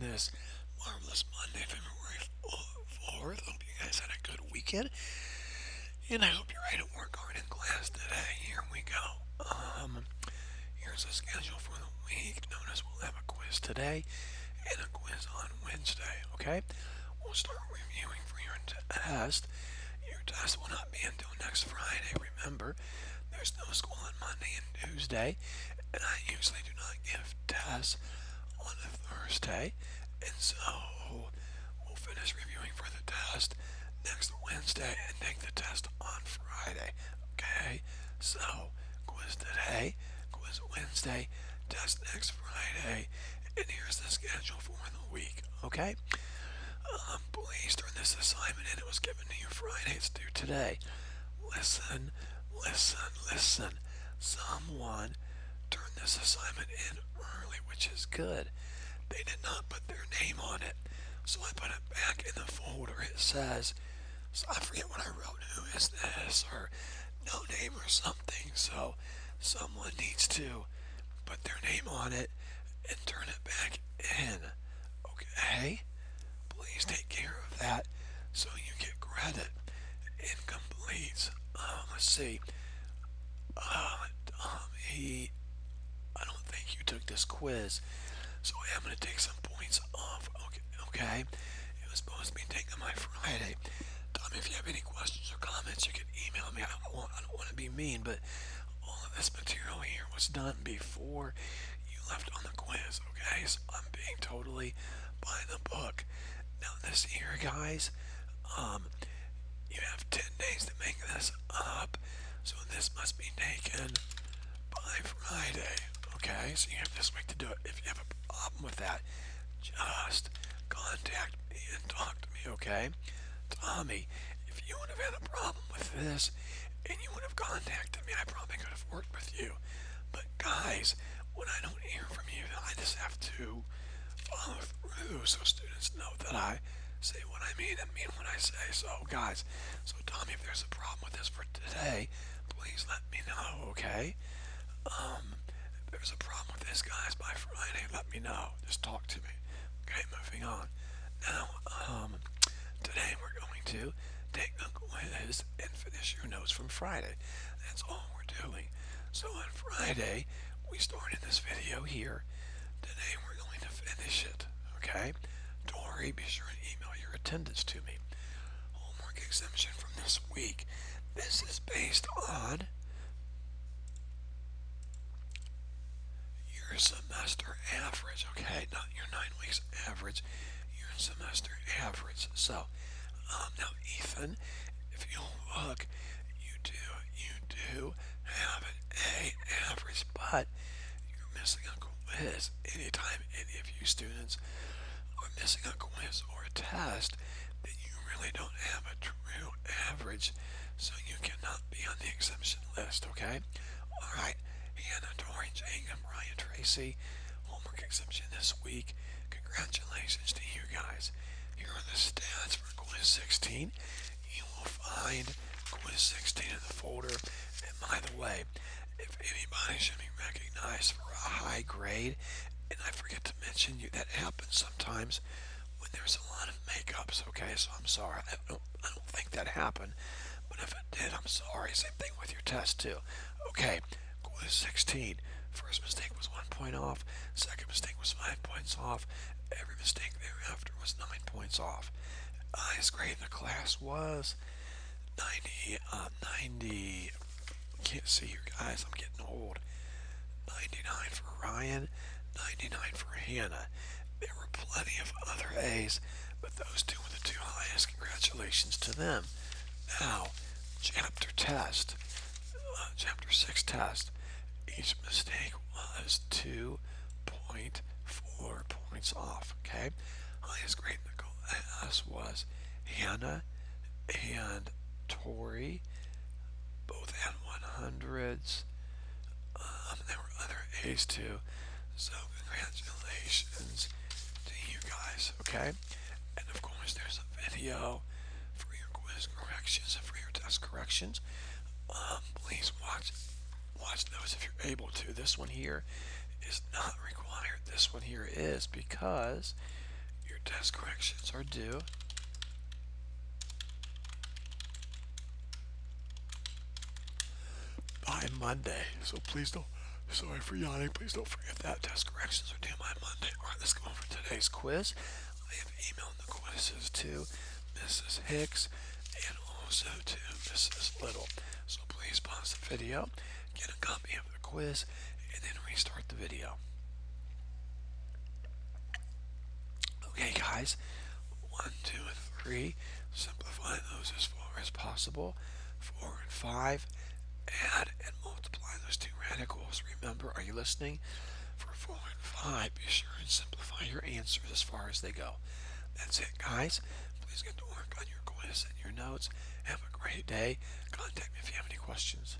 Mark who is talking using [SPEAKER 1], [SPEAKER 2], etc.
[SPEAKER 1] this marvelous Monday, February 4th. Hope you guys had a good weekend. And I hope you're right at work hard in class today. Here we go. Um, here's the schedule for the week. Notice we'll have a quiz today and a quiz on Wednesday, okay? We'll start reviewing for your test. Your test will not be until next Friday. Remember, there's no school on Monday and Tuesday, and I usually do not give tests on a Thursday, and so we'll finish reviewing for the test next Wednesday and take the test on Friday. Okay, so quiz today, quiz Wednesday, test next Friday, and here's the schedule for the week. Okay, um, please turn this assignment in. It was given to you Friday. It's due today. Listen, listen, listen. Someone turn this assignment in early, which is good. They did not put their name on it, so I put it back in the folder. It says, so I forget what I wrote, who is this, or no name or something, so someone needs to put their name on it and turn it back in. Okay? Please take care of that so you get credit. Incomplete. Um, let's see. Uh, um, he I don't think you took this quiz, so I am going to take some points off. Okay, okay. It was supposed to be taken my Friday. Tom, if you have any questions or comments, you can email me. I don't want, I don't want to be mean, but all of this material here was done before you left on the quiz. Okay, so I'm being totally by the book. Now this here, guys, um, you have 10 days to make this up, so this must be taken by Friday. Okay, so you have this week to do it. If you have a problem with that, just contact me and talk to me, okay? Tommy, if you would have had a problem with this and you would have contacted me, I probably could have worked with you. But guys, when I don't hear from you, I just have to follow through so students know that I say what I mean and mean what I say. So guys, so Tommy, if there's a problem with this for today, please let me know, okay? Um, there's a problem with this, guys, by Friday, let me know. Just talk to me. Okay, moving on. Now, um, today we're going to take a quiz and finish your notes from Friday. That's all we're doing. So on Friday, we started this video here. Today we're going to finish it. Okay? Tori, be sure and email your attendance to me. Homework exemption from this week. This is based on your semester average, okay? Not your nine weeks average, your semester average. So, um, now Ethan, if you look, you do, you do have an A average, but you're missing a quiz. Anytime any of you students are missing a quiz or a test, then you really don't have a true average, so you cannot be on the exemption list, okay? All right, Tori, Jane, and Brian Tracy, homework exemption this week. Congratulations to you guys. Here are the stats for quiz 16. You will find quiz 16 in the folder. And by the way, if anybody should be recognized for a high grade, and I forget to mention you, that happens sometimes when there's a lot of makeups. Okay, so I'm sorry. I don't, I don't think that happened, but if it did, I'm sorry. Same thing with your test too. Okay, quiz 16. First mistake was one point off. Second mistake was five points off. Every mistake thereafter was nine points off. Highest grade in the class was 90. Uh, 90. Can't see you guys. I'm getting old. 99 for Ryan. 99 for Hannah. There were plenty of other A's, but those two were the two highest. Congratulations to them. Now, chapter test. Uh, chapter 6 test. Each mistake was 2.4 points off. Okay? Highest grade in the class was Hannah and Tori. Both had 100s. Um, there were other A's too. So congratulations to you guys, okay? And of course there's a video for your quiz corrections and for your test corrections. Um, please watch watch those if you're able to. This one here is not required. This one here is because your test corrections are due. By Monday. So please don't, sorry for yawning, please don't forget that test corrections are due by Monday. Alright, let's go over today's quiz. I have emailed the quizzes to Mrs. Hicks and also to Mrs. Little. So please pause the video, get a copy of the quiz, and then restart the video. Okay, guys, one, two, and three. Simplify those as far as possible. Four and five. Add and multiply those two radicals. Remember, are you listening? For four and five, be sure and simplify your answers as far as they go. That's it, guys. Please get to work on your quiz and your notes. Have a great day. Contact me if you have any questions.